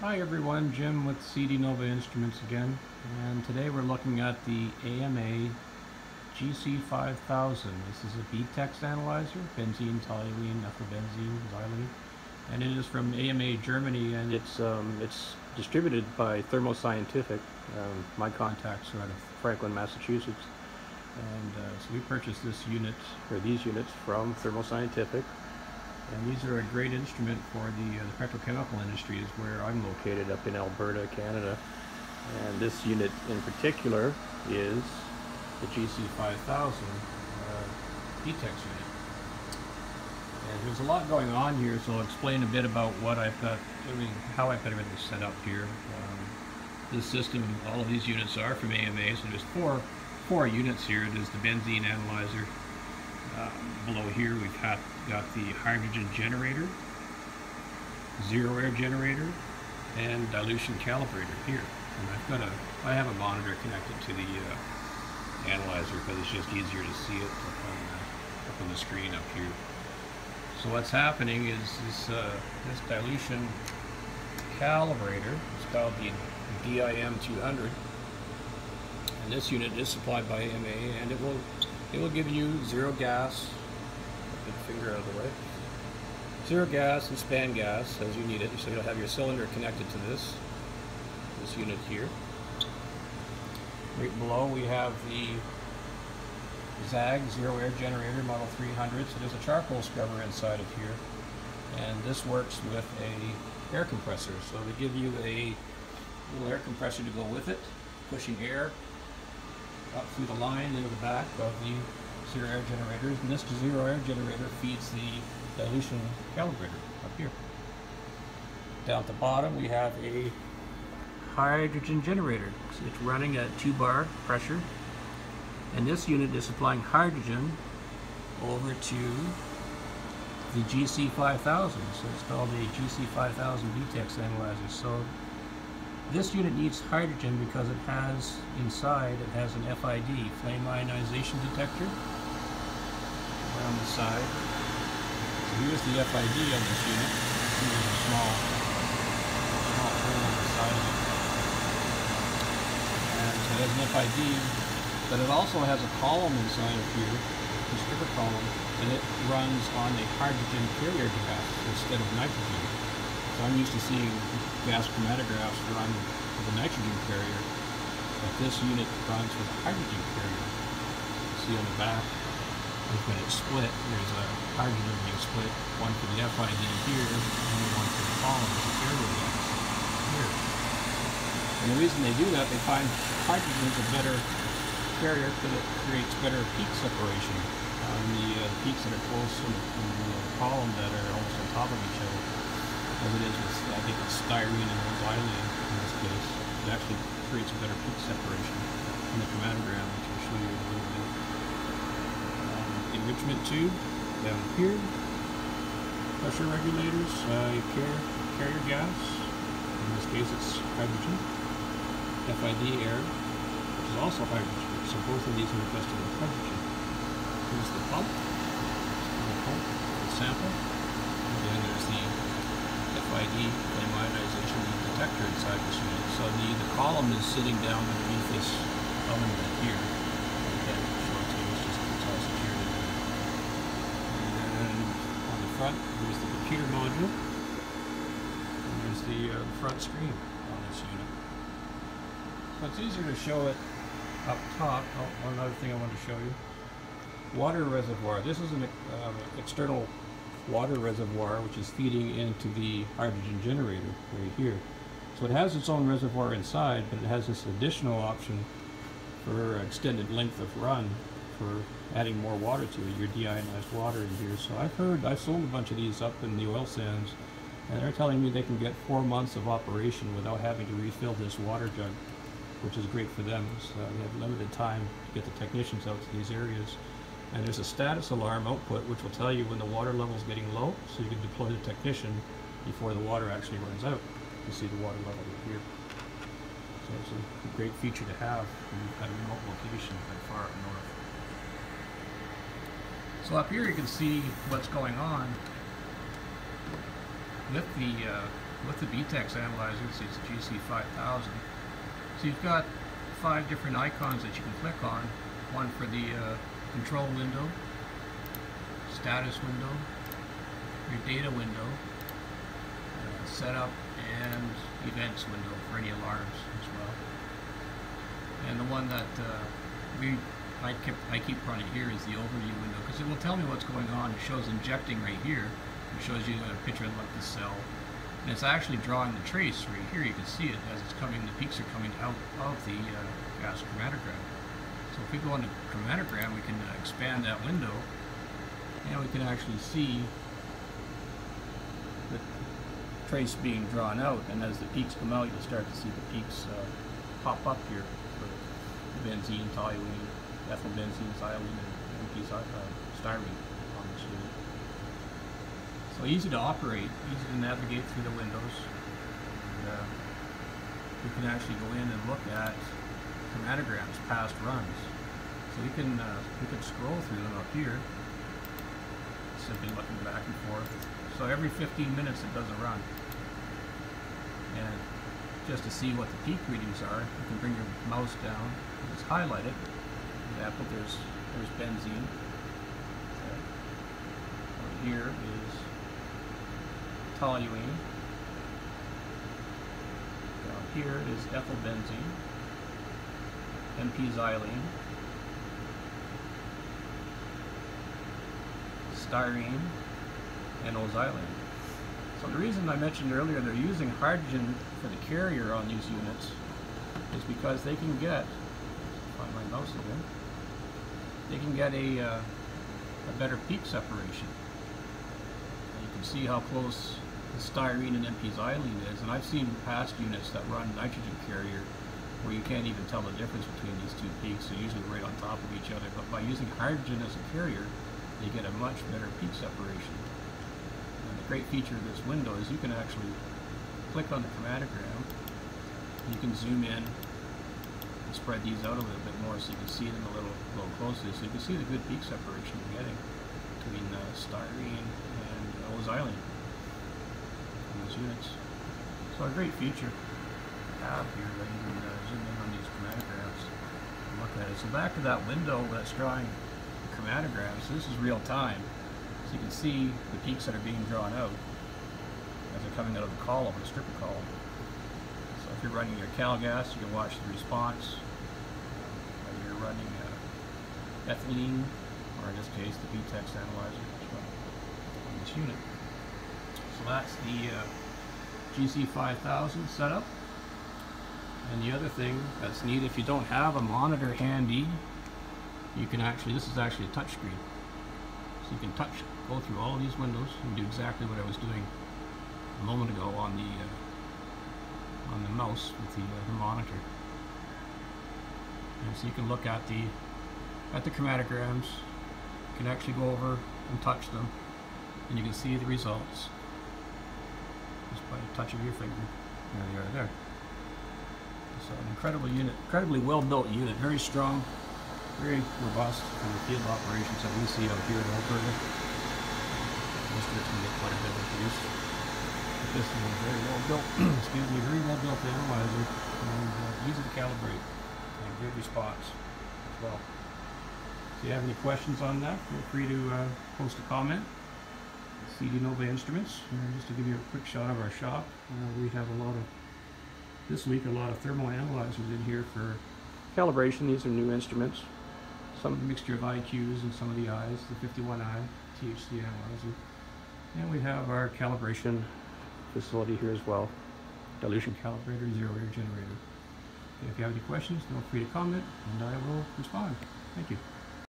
Hi everyone, Jim with CD Nova Instruments again, and today we're looking at the AMA GC5000. This is a BTEX analyzer, benzene, toluene, ethylbenzene, xylene, and it is from AMA Germany, and it's um, it's distributed by Thermo Scientific. Um, my contacts are out of Franklin, Massachusetts, and uh, so we purchased this unit, or these units, from Thermo Scientific. And these are a great instrument for the, uh, the petrochemical industry is where I'm located up in Alberta, Canada. And this unit in particular is the GC5000 uh, BTEX unit. And there's a lot going on here, so I'll explain a bit about what I've got, I mean, how I've got everything set up here. Um, this system, all of these units are from AMA, so there's four, four units here. There's the benzene analyzer, uh, below here we've got, got the hydrogen generator, zero air generator, and dilution calibrator here. And I've got a, I have a monitor connected to the uh, analyzer because it's just easier to see it up on, the, up on the screen up here. So what's happening is this, uh, this dilution calibrator, it's called the DIM200, and this unit is supplied by AMA and it will it will give you zero gas, finger out of the way, zero gas and span gas as you need it. So you'll have your cylinder connected to this, this unit here. Right below we have the ZAG Zero Air Generator Model 300. So there's a charcoal scrubber inside of here. And this works with a air compressor. So they give you a little air compressor to go with it, pushing air up through the line into the back of the zero air generators. And this zero air generator feeds the dilution calibrator up here. Down at the bottom we have a hydrogen generator. It's running at 2 bar pressure. And this unit is supplying hydrogen over to the GC5000. So it's called a GC5000 BTEX analyzer. So this unit needs hydrogen because it has inside, it has an FID, flame ionization detector, around the side. So here's the FID of this unit. Here's a small, small hole on the side it. And so it has an FID, but it also has a column inside of here, a stripper column, and it runs on a hydrogen carrier gas instead of nitrogen. So I'm used to seeing gas chromatographs run with a nitrogen carrier, but this unit runs with a hydrogen carrier. See on the back, when it's split, there's a hydrogen being split, one for the FID here, and one for the column carrier here. And the reason they do that, they find hydrogen is a better carrier because it creates better peak separation on the uh, peaks that are close in, in the column that are almost on top of each other as it is with, I think it's styrene and xylene in this case. It actually creates a better peak separation in the chromatogram, which I'll show you in a little bit. Um, enrichment tube down here. Pressure regulators, uh, carrier, carrier gas. In this case it's hydrogen. FID air, which is also hydrogen. So both of these are infested with hydrogen. Here's the pump. The pump, the sample. And then there's the Detector inside this unit. So the, the column is sitting down underneath this element here. Okay, show it to you, it's just it's all secured in there. And then on the front, there's the computer module. And there's the uh, front screen on this unit. So it's easier to show it up top. Oh, one other thing I want to show you. Water reservoir. This is an uh, external water reservoir which is feeding into the hydrogen generator right here. So it has its own reservoir inside, but it has this additional option for extended length of run for adding more water to it, your deionized water in here. So I've heard, I've sold a bunch of these up in the oil sands, and they're telling me they can get four months of operation without having to refill this water jug, which is great for them. So they have limited time to get the technicians out to these areas. And there's a status alarm output which will tell you when the water level is getting low, so you can deploy the technician before the water actually runs out. You see the water level here. So it's a great feature to have when you've got a remote location that far up north. So up here you can see what's going on. with the uh, with the BTEX analyzer, it's it's a GC5000. So you've got five different icons that you can click on. One for the uh, control window, status window, your data window, uh, setup, and events window for any alarms as well. And the one that uh, we I keep I keep running here is the overview window because it will tell me what's going on. It shows injecting right here. It shows you a picture of the cell, and it's actually drawing the trace right here. You can see it as it's coming. The peaks are coming out of the uh, gas chromatogram. So if we go into chromatogram, we can uh, expand that window, and we can actually see the trace being drawn out. And as the peaks come out, you'll start to see the peaks uh, pop up here for benzene, toluene, ethyl benzene, xylene, and MP uh, styrene on this unit. So easy to operate, easy to navigate through the windows. And, uh, we can actually go in and look at chromatograms, past runs. So we can uh, we can scroll through them up here, simply looking back and forth. So every 15 minutes it does a run. And just to see what the peak readings are, you can bring your mouse down, just highlight it. For example, there's there's benzene. Okay. Here is toluene. Down here is ethyl MP xylene, styrene, and O-xylene. So the reason I mentioned earlier they're using hydrogen for the carrier on these units is because they can get, find my mouse again, they can get a, uh, a better peak separation. And you can see how close the styrene and MP xylene is, and I've seen past units that run nitrogen carrier where you can't even tell the difference between these two peaks. They're usually right on top of each other, but by using hydrogen as a carrier, they get a much better peak separation. And the great feature of this window is you can actually click on the chromatogram, you can zoom in and spread these out a little bit more so you can see them a little, little closely. So you can see the good peak separation you're getting between uh, styrene and uh, O-xylene in these units. So a great feature here that you can uh, zoom in on these chromatograms and look at it. So back to that window that's drawing the chromatograms. So this is real time. So you can see the peaks that are being drawn out as they're coming out of the column, the stripper column. So if you're running your CalGas, you can watch the response. Whether you're running uh, ethylene, or in this case, the BTEX analyzer on this unit. So that's the uh, GC5000 setup. And the other thing that's neat, if you don't have a monitor handy, you can actually, this is actually a touch screen. So you can touch, go through all these windows and do exactly what I was doing a moment ago on the uh, on the mouse with the, uh, the monitor. And so you can look at the at the chromatograms, you can actually go over and touch them, and you can see the results just by a touch of your finger. There they are there. So an incredible unit, incredibly well built unit, very strong, very robust for the field operations that we see out here in Alberta. Most of it's get quite a bit of use. But this is a very well built, excuse me, very well built analyzer and uh, easy to calibrate and good response as well. If you have any questions on that, feel free to uh, post a comment. CD Nova Instruments. And just to give you a quick shot of our shop, uh, we have a lot of, this week, a lot of Thermo analyzers in here for calibration. These are new instruments. Some mixture of IQs and some of the I's, the 51I THC analyzer. And we have our calibration facility here as well. Dilution calibrator, zero air generator. If you have any questions, feel free to comment and I will respond. Thank you.